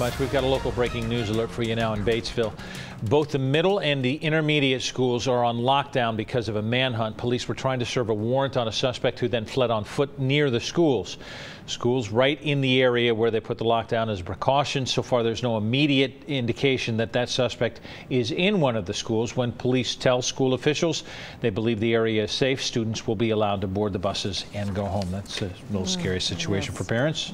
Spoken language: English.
Much. We've got a local breaking news alert for you now in Batesville. Both the middle and the intermediate schools are on lockdown because of a manhunt. Police were trying to serve a warrant on a suspect who then fled on foot near the schools. Schools right in the area where they put the lockdown as a precaution. So far, there's no immediate indication that that suspect is in one of the schools. When police tell school officials they believe the area is safe, students will be allowed to board the buses and go home. That's a little hmm. scary situation for parents.